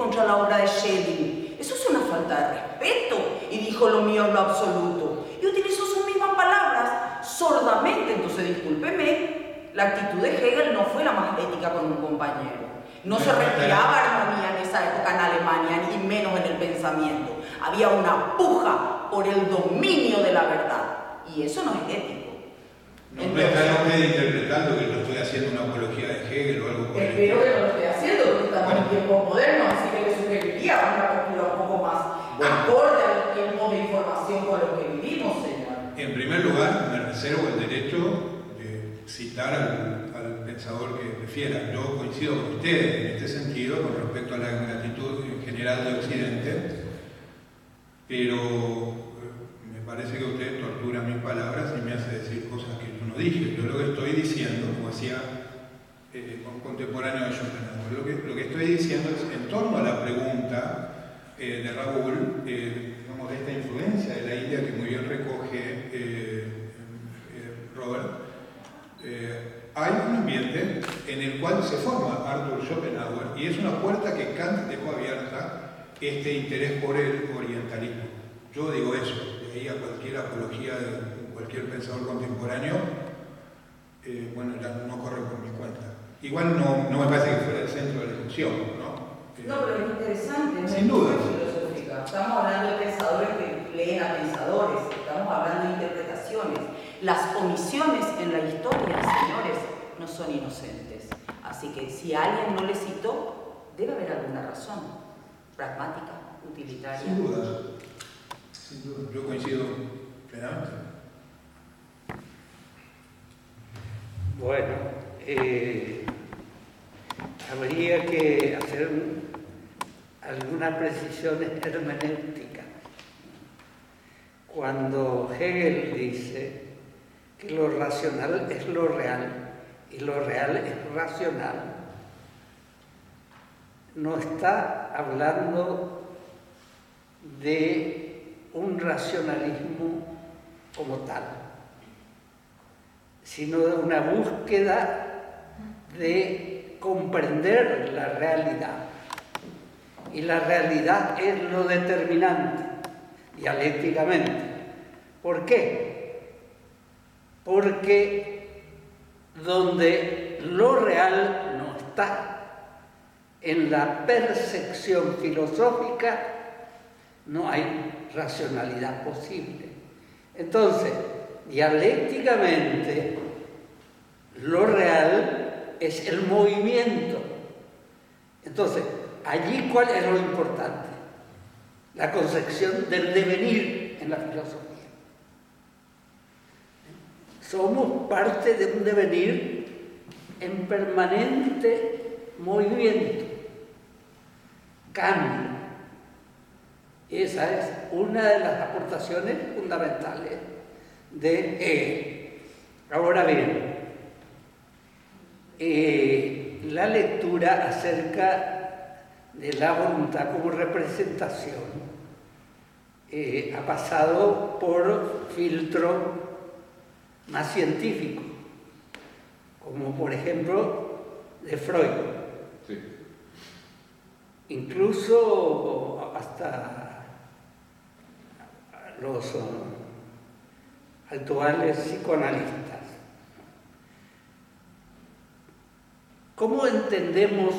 contra la obra de Schelling. Eso es una falta de respeto. Y dijo lo mío en lo absoluto. Y utilizó sus mismas palabras sordamente. Entonces, discúlpeme, la actitud de Hegel no fue la más ética con un compañero. No se respiraba armonía en esa época en Alemania, ni menos en el pensamiento. Había una puja por el dominio de la verdad. Y eso no es ético. No me está usted interpretando que yo estoy haciendo una apología de Hegel o algo por el Espero que no lo esté haciendo, porque estamos en tiempos modernos, así sugeriría una postura un poco más acorde a los tiempos de información con los que vivimos, señor. En primer lugar, me reservo el derecho de citar al, al pensador que prefiera. Yo coincido con usted en este sentido con respecto a la gratitud en general de Occidente, pero eh, me parece que usted tortura mis palabras y me hace decir cosas que no dije, yo lo que estoy diciendo, como decía eh, un contemporáneo de Schopenhauer, lo que, estoy diciendo es en torno a la pregunta eh, de Raúl, eh, digamos, de esta influencia de la India que muy bien recoge Robert, hay un ambiente en el cual se forma Arthur Schopenhauer y es una puerta que Kant dejó abierta este interés por el orientalismo. Yo digo eso, de a cualquier apología de cualquier pensador contemporáneo, eh, bueno, no corre por mi cuenta. Igual no, no, me parece que fuera el centro de la discusión, ¿no? no, pero es interesante, sin duda. filosófica. Estamos hablando de pensadores que leen a pensadores, estamos hablando de interpretaciones. Las omisiones en la historia, señores, no son inocentes. Así que si alguien no le citó, debe haber alguna razón, pragmática, utilitaria. Sin duda, sin duda. Yo coincido plenamente. Bueno, eh, habría que hacer algunas precisiones hermenéuticas. Cuando Hegel dice que lo racional es lo real y lo real es racional, no está hablando de un racionalismo como tal sino de una búsqueda de comprender la realidad. Y la realidad es lo determinante, dialécticamente. ¿Por qué? Porque donde lo real no está en la percepción filosófica, no hay racionalidad posible. Entonces, dialécticamente, lo real es el movimiento. Entonces, allí cuál es lo importante? La concepción del devenir en la filosofía. Somos parte de un devenir en permanente movimiento, cambio. Esa es una de las aportaciones fundamentales de E. Ahora bien, eh, la lectura acerca de la voluntad como representación eh, ha pasado por filtro más científico, como por ejemplo de Freud. Incluso hasta los actuales psicoanalistas. ¿Cómo entendemos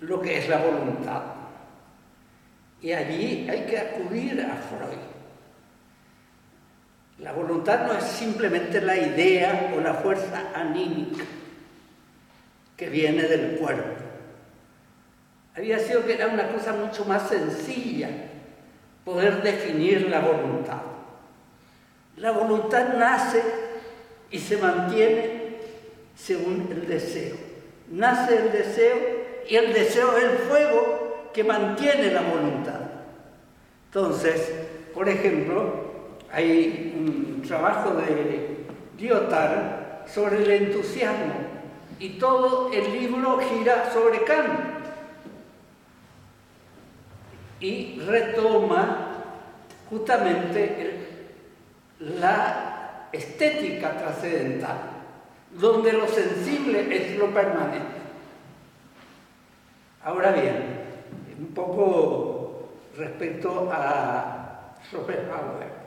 lo que es la voluntad? Y allí hay que acudir a Freud. La voluntad no es simplemente la idea o la fuerza anímica que viene del cuerpo. Había sido que era una cosa mucho más sencilla poder definir la voluntad. La voluntad nace y se mantiene según el deseo. Nace el deseo y el deseo es el fuego que mantiene la voluntad. Entonces, por ejemplo, hay un trabajo de Lyotard sobre el entusiasmo y todo el libro gira sobre Kant y retoma justamente la estética trascendental, donde lo sensible es lo permanente. Ahora bien, un poco respecto a Schopenhauer.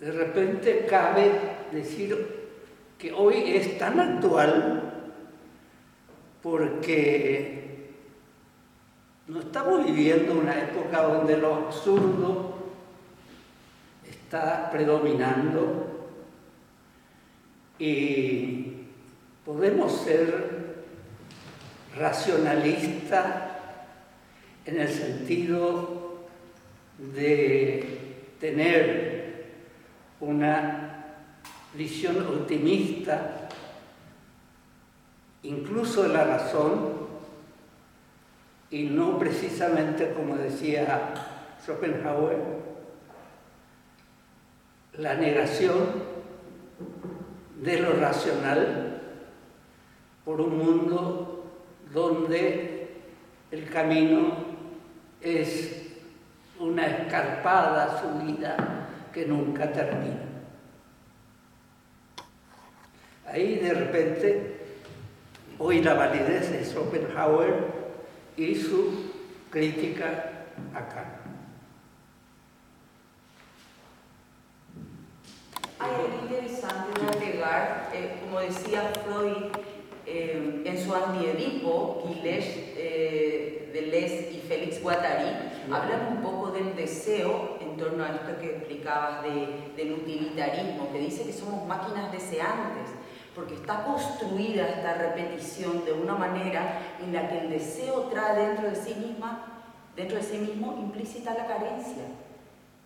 De repente cabe decir que hoy es tan actual porque no estamos viviendo una época donde lo absurdo está predominando y podemos ser racionalistas en el sentido de tener una visión optimista incluso de la razón y no precisamente como decía Schopenhauer, la negación de lo racional por un mundo donde el camino es una escarpada subida que nunca termina. Ahí de repente, hoy la validez de Schopenhauer y su crítica acá. Hay algo interesante de agregar, eh, como decía Freud eh, en su antiedipo, Gilles, eh, Deleuze y Félix Guattari, hablan un poco del deseo en torno a esto que explicabas de, del utilitarismo, que dice que somos máquinas deseantes, porque está construida esta repetición de una manera en la que el deseo trae dentro de sí misma, dentro de sí mismo implícita la carencia.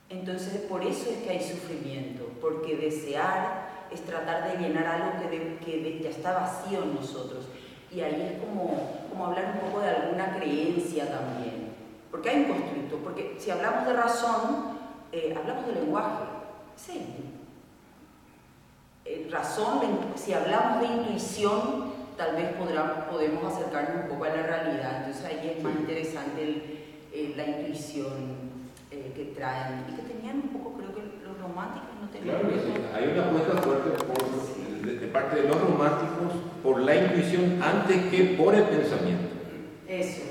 Entonces, por eso es que hay sufrimiento, porque desear es tratar de llenar algo que, que ya está vacío en nosotros. Y ahí es como, como hablar un poco de alguna creencia también. Porque hay un constructo, porque si hablamos de razón, eh, hablamos de lenguaje. Sí. Eh, razón, si hablamos de intuición, tal vez podemos acercarnos un poco a la realidad. Entonces ahí es más interesante el, eh, la intuición eh, que traen y que tenían un poco, creo que los románticos no tenían. Claro que sí, hay una apuesta fuerte por, de, de, parte de los románticos por la intuición antes que por el pensamiento. Eso.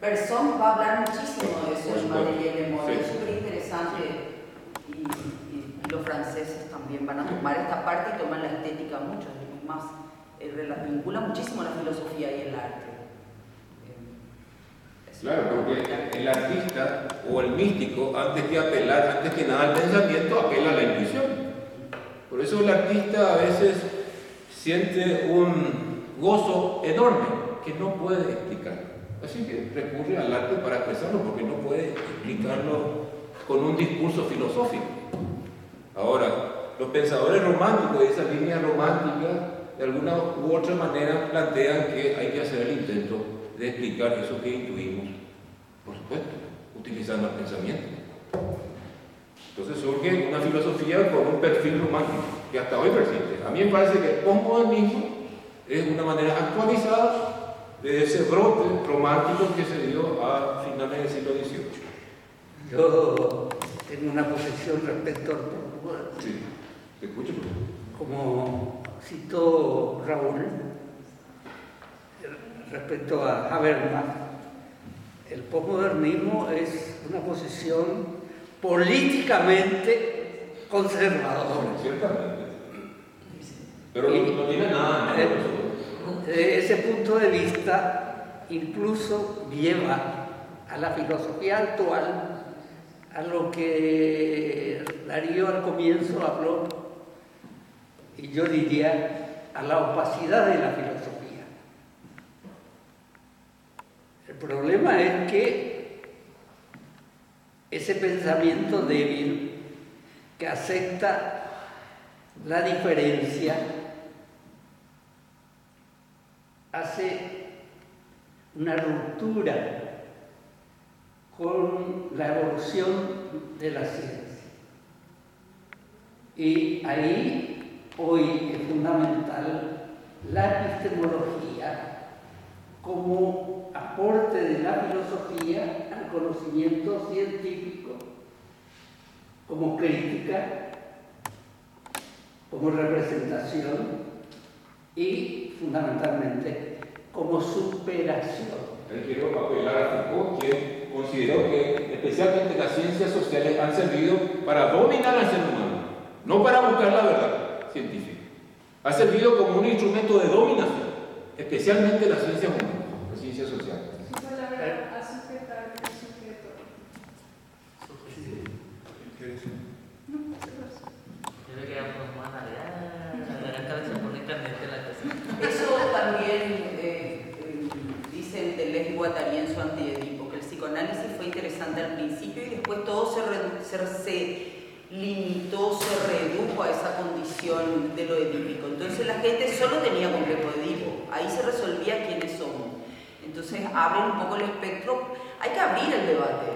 Berson va a hablar muchísimo de eso Memoria, sí. es súper interesante y, y, y, los franceses también van a tomar esta parte y toman la estética mucho, es más, eh, vincula muchísimo la filosofía y el arte. Claro, porque el artista o el místico, antes que apelar, antes que nada al pensamiento, apela a la intuición. Por eso el artista a veces siente un gozo enorme que no puede explicar. Así que recurre al arte para expresarlo porque no puede explicarlo con un discurso filosófico. Ahora, los pensadores románticos de esa línea romántica, de alguna u otra manera, plantean que hay que hacer el intento de explicar eso que intuimos, utilizando el pensamiento. Entonces surge una filosofía con un perfil romántico, que hasta hoy persiste. A mí me parece que el postmodernismo es una manera actualizada de ese brote romántico que se dio a finales del siglo XVIII. Yo tengo una posición respecto al postmodernismo. Sí, te escucho. Como citó Raúl, respecto a Habermas, el posmodernismo es una posición políticamente conservadora. Ciertamente. Pero y, no, tiene nada de Desde ese punto de vista, incluso lleva a la filosofía actual a lo que Darío al comienzo habló, y yo diría a la opacidad de la filosofía. El problema es que ese pensamiento débil que acepta la diferencia hace una ruptura con la evolución de la ciencia. Y ahí hoy es fundamental la epistemología como aporte de la filosofía al conocimiento científico, como crítica, como representación y fundamentalmente como superación. quiero apelar a Foucault, quien consideró que especialmente las ciencias sociales han servido para dominar al ser humano, no para buscar la verdad científica. Ha servido como un instrumento de dominación, especialmente las ciencias humanas, sociales. Eso también eh, eh, dice Deleuze y Guattari en su antiedipo, que el psicoanálisis fue interesante al principio y después todo se, limitó, se redujo a esa condición de lo edípico. Entonces la gente solo tenía complejo Edipo, ahí se resolvía quiénes somos. Entonces abren un poco el espectro, hay que abrir el debate.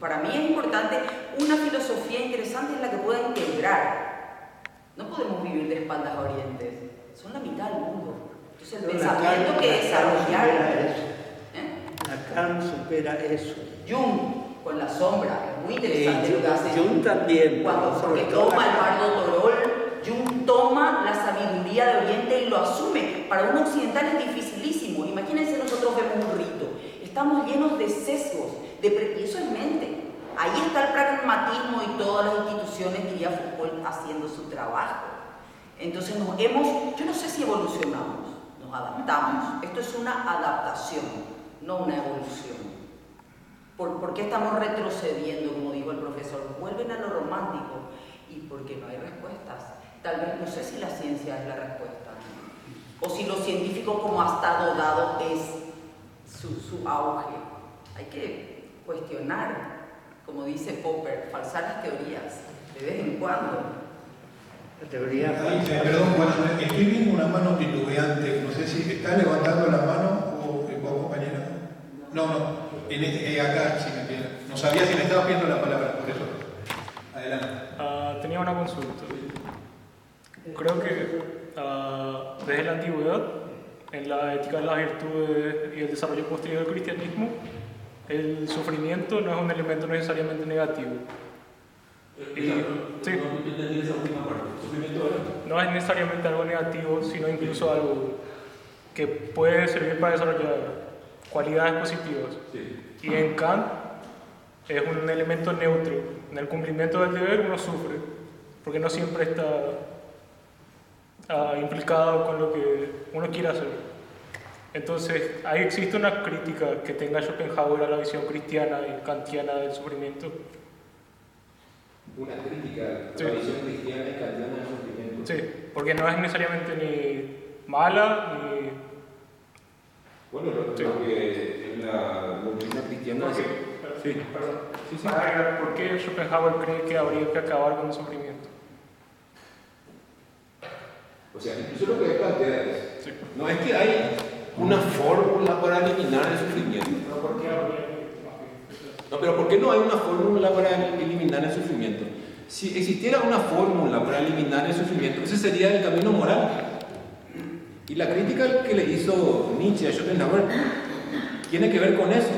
Para mí es importante, una filosofía interesante es la que pueda integrar. No podemos vivir de espaldas a orientes, son la mitad del mundo. Entonces el pensamiento que desarrollar... ¿Eh? Lacan supera eso. Jung, con la sombra, es muy interesante lo que hace Jung también. Cuando, porque toma el bardo Torol, Jung toma la sabiduría de Oriente y lo asume. Para un occidental es dificilísimo. Imagínense nosotros vemos un rito. Estamos llenos de sesgos, de eso es mente. Ahí está el pragmatismo y todas las instituciones, diría Foucault, haciendo su trabajo. Entonces nos hemos, yo no sé si evolucionamos, nos adaptamos. Esto es una adaptación, no una evolución. ¿Por, qué estamos retrocediendo, como dijo el profesor? Vuelven a lo romántico y porque no hay respuestas. Tal vez no sé si la ciencia es la respuesta o si lo científico como ha estado dado es su, su auge. Hay que cuestionar, como dice Popper, falsar las teorías de vez en cuando. La teoría. Eh, perdón, bueno, estoy viendo una mano titubeante. No sé si está levantando la mano o vos, compañera. No, no. En este, eh, acá, si me No sabía si me estaba pidiendo la palabra, por eso. Adelante. Uh, tenía una consulta. Creo que desde la antigüedad, en la ética de las virtudes y el desarrollo posterior del cristianismo, el sufrimiento no es un elemento necesariamente negativo. Y, sí, no es necesariamente algo negativo, sino incluso algo que puede servir para desarrollar cualidades positivas. Y en Kant es un elemento neutro. En el cumplimiento del deber uno sufre, porque no siempre está uh, implicado con lo que uno quiere hacer. Entonces, ahí existe una crítica que tenga Schopenhauer a la visión cristiana y kantiana del sufrimiento. Una crítica a la visión cristiana y kantiana del sufrimiento. Sí, porque no es necesariamente ni mala ni bueno, lo, que en la doctrina cristiana... Sí, sí, perdón. Sí, sí. ¿Por qué Schopenhauer cree que habría que acabar con el sufrimiento? O sea, incluso lo que él plantea es, no es que hay una fórmula para eliminar el sufrimiento. ¿Pero por qué habría No, pero ¿por qué no hay una fórmula para eliminar el sufrimiento? Si existiera una fórmula para eliminar el sufrimiento, ese sería el camino moral. Y la crítica que le hizo Nietzsche a Schopenhauer tiene que ver con eso.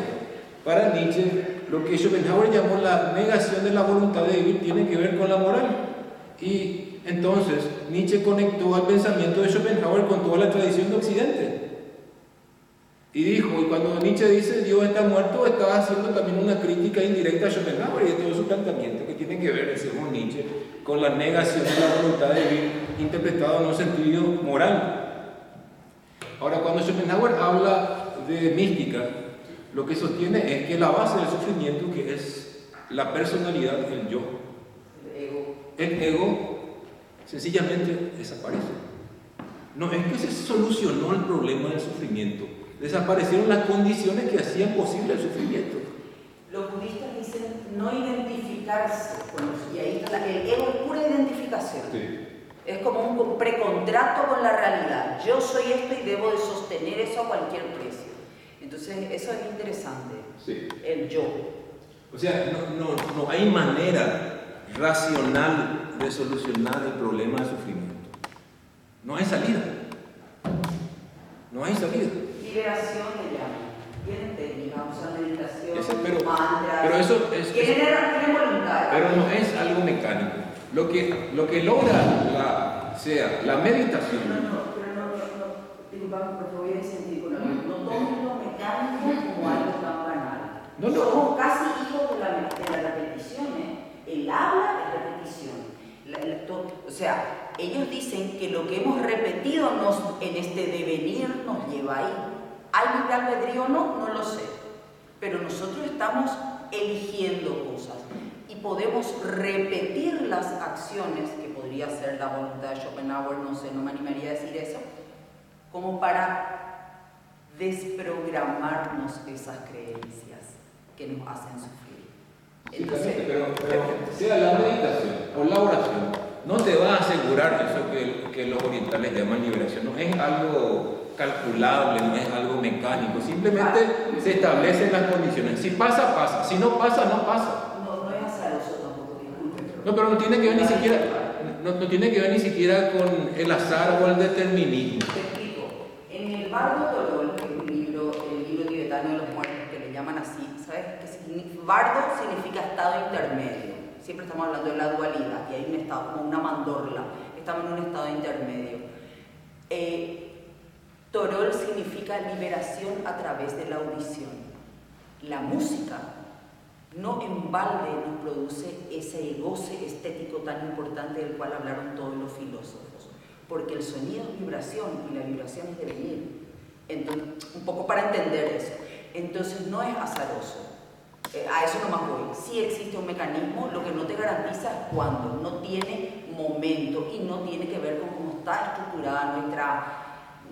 Para Nietzsche, lo que Schopenhauer llamó la negación de la voluntad de vivir tiene que ver con la moral. Y entonces Nietzsche conectó al pensamiento de Schopenhauer con toda la tradición de Occidente. Y dijo, y cuando Nietzsche dice Dios está muerto, está haciendo también una crítica indirecta a Schopenhauer y de todo su planteamiento que tiene que ver, según Nietzsche, con la negación de la voluntad de vivir interpretado en un sentido moral. Ahora, cuando Schopenhauer habla de mística, lo que sostiene es que la base del sufrimiento, que es la personalidad, el yo, el ego, el ego sencillamente desaparece. No es que se solucionó el problema del sufrimiento, desaparecieron las condiciones que hacían posible el sufrimiento. Los budistas dicen no identificarse con los, y ahí está el ego es pura identificación. Sí. Es como un precontrato con la realidad. Yo soy esto y debo de sostener eso a cualquier precio. Entonces, eso es interesante. Sí. El yo. O sea, no, no, hay manera racional de solucionar el problema del sufrimiento. No hay salida. No hay salida. Liberación de llama. Tienen usan meditación, pero, mantras. Pero eso es. Tienen voluntad. Pero no es algo mecánico. Lo que, lo que logra la, sea la meditación. No, no, pero no, no, disculpame, por favor, voy a sentir con algo. No tomen lo mecánico como algo tan banal. No, no. Somos casi hijos de la, de la repetición, ¿eh? El habla es repetición. O sea, ellos dicen que lo que hemos repetido nos, en este devenir nos lleva ahí. ¿Hay libre albedrío o no? No lo sé. Pero nosotros estamos eligiendo cosas y podemos repetir las acciones, que podría ser la voluntad de Schopenhauer, no sé, no me animaría a decir eso, como para desprogramarnos esas creencias que nos hacen sufrir. Entonces, pero, pero sea la meditación o la oración, no te va a asegurar eso que, que los orientales llaman liberación. No es algo calculable, no es algo mecánico. Simplemente se establecen las condiciones. Si pasa, pasa. Si no pasa, no pasa. no, no es azaroso tampoco, disculpen. No, pero no tiene que ver ni siquiera, no, no tiene que ver ni siquiera con el azar o el determinismo. Te explico. En el Bardo es un libro, el libro tibetano de los llaman así, ¿sabes? significa? Bardo significa estado intermedio. Siempre estamos hablando de la dualidad y hay un estado como una mandorla. Estamos en un estado intermedio. Eh, Torol significa liberación a través de la audición. La música no en balde nos produce ese goce estético tan importante del cual hablaron todos los filósofos, porque el sonido es vibración y la vibración es devenir. Entonces, un poco para entender eso. Entonces no es azaroso. Eh, a eso nomás voy. Sí existe un mecanismo, lo que no te garantiza es cuándo, no tiene momento y no tiene que ver con cómo está estructurada nuestra,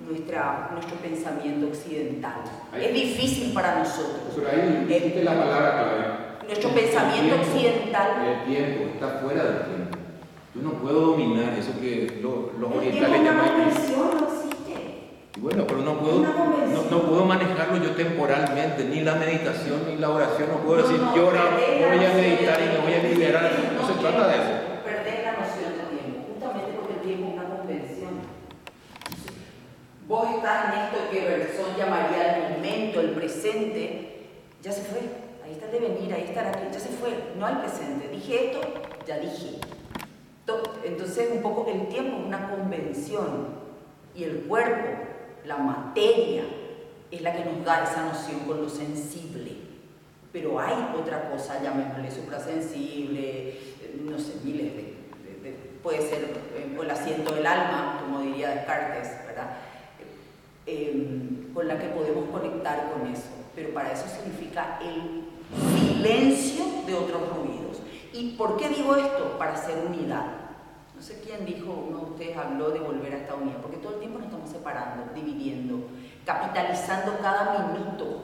nuestra, nuestro pensamiento occidental. Ahí- Es difícil para nosotros. Pero ahí la palabra clave. Nuestro El pensamiento tiempo, occidental. El tiempo está fuera del tiempo. Yo no puedo dominar eso que lo- los El orientales llaman. Y bueno, pero no puedo, no, no puedo manejarlo yo temporalmente, ni la meditación ni la oración. No puedo decir, No, yo ahora voy a meditar y me voy a liberar. No se trata de eso. Perdés la noción de tiempo, justamente porque el tiempo es una convención. Vos estás en esto que Bersón llamaría el momento, el presente, ya se fue. Ahí está el devenir, ahí está la ya se fue. No hay presente. Dije esto, ya dije. To- Entonces, un poco el tiempo es una convención y el cuerpo, la materia, es la que nos da esa noción con lo sensible. Pero hay otra cosa, llamémosle suprasensible, eh, no sé, miles de, de- de- puede ser eh, el asiento del alma, como diría Descartes, ¿verdad? Eh, con la que podemos conectar con eso. Pero para eso significa el silencio de otros ruidos. ¿Y por qué digo esto? Para hacer unidad. No sé quién dijo, uno de ustedes habló de volver a esta unidad, porque todo el tiempo nos estamos separando, dividiendo, capitalizando cada minuto,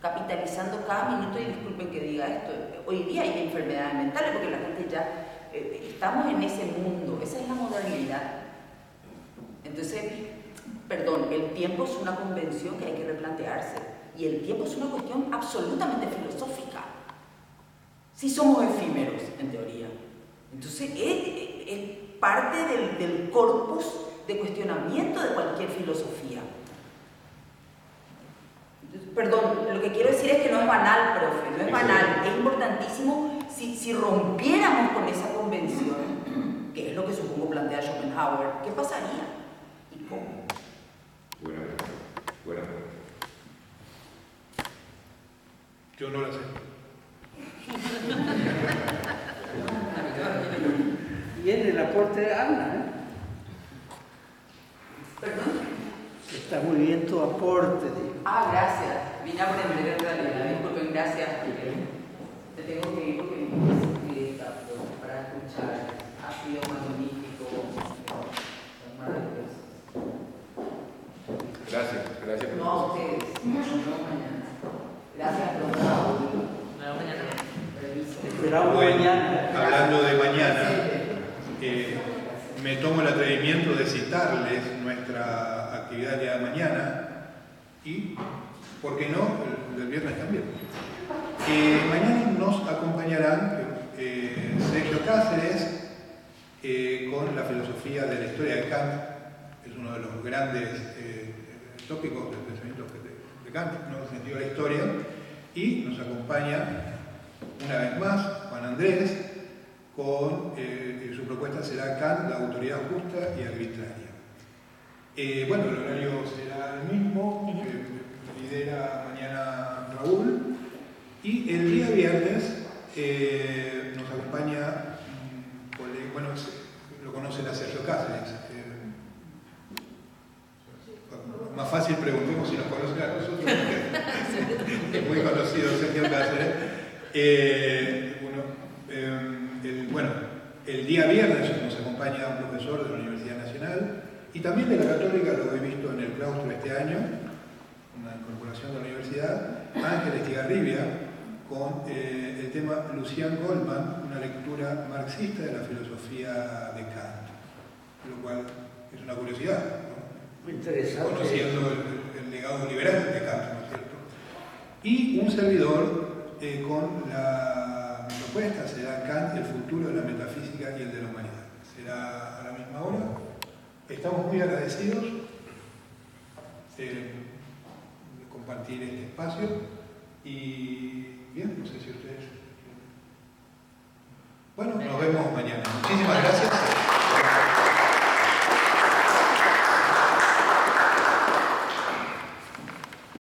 capitalizando cada minuto, y disculpen que diga esto, hoy día hay enfermedades mentales porque la gente ya, eh, estamos en ese mundo, esa es la modernidad. Entonces, perdón, el tiempo es una convención que hay que replantearse, y el tiempo es una cuestión absolutamente filosófica. Si somos efímeros, en teoría. Entonces, es, es parte del, del corpus de cuestionamiento de cualquier filosofía. Perdón, lo que quiero decir es que no es banal, profe, no es banal. Es importantísimo si, si rompiéramos con esa convención, que es lo que supongo plantea Schopenhauer, ¿qué pasaría? ¿Y cómo? Buena, buena. Yo no la sé. En el aporte de Ana, ¿eh? ¿Perdón? está muy bien tu aporte. digo. Ah, gracias. Vine a aprender en realidad. Disculpen, gracias. porque Te tengo que ir porque pero para escuchar ha sido magnífico. Son maravillosos. Gracias, gracias. por No a ustedes. Nos vemos mañana. Gracias, profesor. Nos vemos mañana. Esperamos mañana. hablando de mañana, eh, me tomo el atrevimiento de citarles nuestra actividad de mañana y, ¿por qué no?, el del viernes también. Eh, mañana nos acompañarán eh, Sergio Cáceres eh, con la filosofía de la historia de Kant, es uno de los grandes eh, tópicos del pensamiento de, Kant, ¿no? el sentido de la historia, y nos acompaña una vez más Juan Andrés con eh, su propuesta será Kant, la autoridad justa y arbitraria. Eh, bueno, el horario será el mismo, que lidera mañana Raúl. Y el día viernes eh, nos acompaña, bueno, lo conocen a Sergio Cáceres. eh, más fácil preguntemos si nos conocen a nosotros, porque es muy conocido Sergio Cáceres. Eh, bueno, eh, el, bueno, el día viernes nos acompaña un profesor de la Universidad Nacional y también de la Católica, lo he visto en el claustro este año, una incorporación de la universidad, Ángel Estigarribia, con eh, el tema Lucian Goldman, una lectura marxista de la filosofía de Kant, lo cual es una curiosidad, ¿no? Muy interesante. conociendo el, el legado liberal de Kant, ¿no es cierto? Y un servidor eh, con la respuesta será Kant, el futuro de la metafísica y el de la humanidad. Será a la misma hora. Estamos muy agradecidos eh, de compartir este espacio y bien, no sé si ustedes... Bueno, nos vemos mañana. Muchísimas gracias.